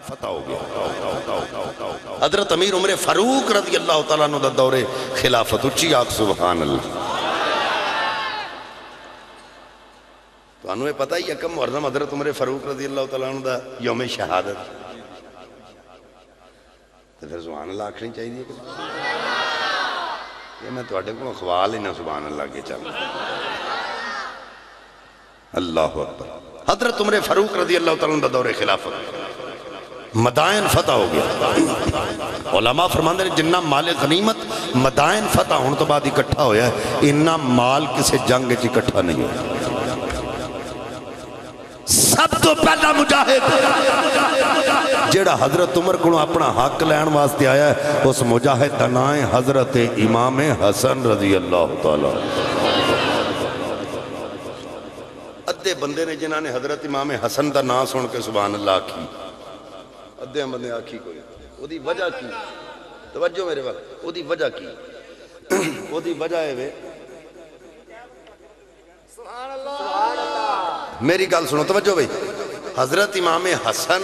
فتح ہو گیا حضرت امیر عمر فاروق رضی اللہ تعالیٰ عنہ دور خلافت اچھی آگ، سبحان اللہ۔ تو انہوں نے پتہ ہی یکم محرم حضرت عمر فاروق رضی اللہ تعالیٰ عنہ دا یوم شہادت۔ تو پھر سبحان اللہ آکھنی چاہیے کہ یہ میں تو اٹھے کو اخوال ہی نہ سبحان اللہ کے چل۔ اللہ اکبر۔ حضرت عمر فاروق رضی اللہ تعالیٰ عنہ دا دور خلافت۔ مدائن فتح ہو گیا۔ علماء فرماندے نے جنہ مال غنیمت مدائن فتح ہونے تو بعد اکٹھا ہویا ہے انہ مال کسے جنگ چی اکٹھا نہیں ہویا۔ سب تو پہلا مجاہد، جیڑا حضرت عمر کو اپنا حق لین واسطے آیا ہے، اس مجاہد دنائیں حضرت امام حسن رضی اللہ تعالیٰ۔ ادھے بندے نے جنہاں نے حضرت امام حسن دا نام سن کے سبحان اللہ آکھی ادھے بندے آکھی کوئی۔ وہ دی وجہ کی؟ توجہ میرے وقت وہ دی وجہ کی۔ وہ دی وجہ ہے وے میری گل سنو، توجہ بھئی حضرت امام حسن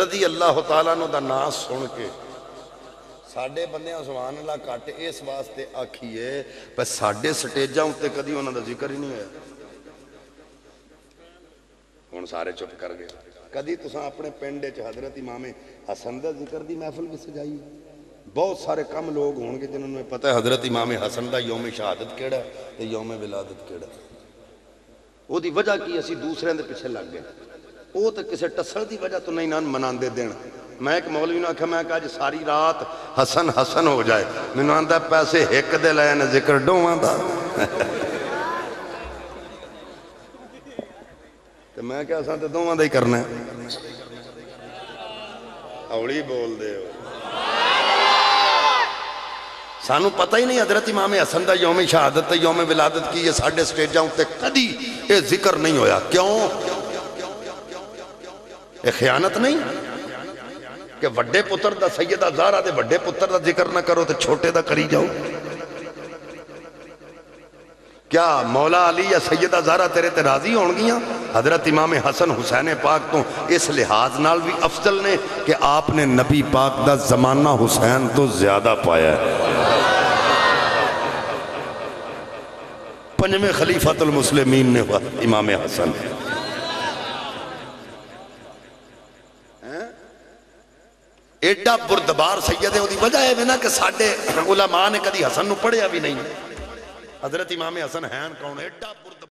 رضی اللہ تعالیٰ نو دا نام سن کے ساڑھے بندے ہاں سبحان اللہ کاٹے، اس واسطے آکھی ہے پر ساڑھے سٹیجاں ہوتے کدی انہوں دا ذکر ہی نہیں ہے ہن سارے چپ کر گئے کدی تساں اپنے پنڈے چ حضرت امام حسن دا ذکر دی محفل بھی سجائی بہت سارے کم لوگ ہوں گے جنہوں نے پتہ ہے حضرت امام حسن دا یوم شہادت کیڑا ہے تے یوم ولادت کیڑا ہے وہ دی وجہ کی اسی دوسرے دے پیچھے لگ گئے وہ تو کسے ٹسل دی وجہ تو نہیں نان منان دے دین میں ایک مولوی نے کہا میں کہا جی ساری رات حسن حسن ہو جائے میں نے آندہ پیسے ہک دے لائے نے ذکر ڈوں آندہ تو میں کہا سانتے دوں آندہ ہی کرنا ہے اوڑی بول دے ہو سانو پتہ ہی نہیں حضرت امام حسن دا یوم شہادت تے یوم ولادت کی یہ ساڑھے سٹیجاں ہوتے کدی یہ ذکر نہیں ہویا کیوں یہ خیانت نہیں کہ وڈے پتر دا سیدہ زارہ دے وڈے پتر دا ذکر نہ کرو تے چھوٹے دا کری جاؤ کیا مولا علی یا سیدہ زارہ تیرے تے راضی ہون گیاں؟ حضرت امام حسن حسین پاک تو اس لحاظ نال بھی افضل نے کہ آپ نے نبی پاک دا زمانہ حسین تو زیادہ پایا ہے۔ پنجم خلیفت المسلمین نے ہوا امام حسن۔ ایڈا بردبار سیدے ہوں دی وجہ ہے نا کہ ساڑھے علماء نے کدی حسن نو پڑھیا بھی نہیں۔ حضرت امام حسن ہیں کون؟ ایڈا پردہ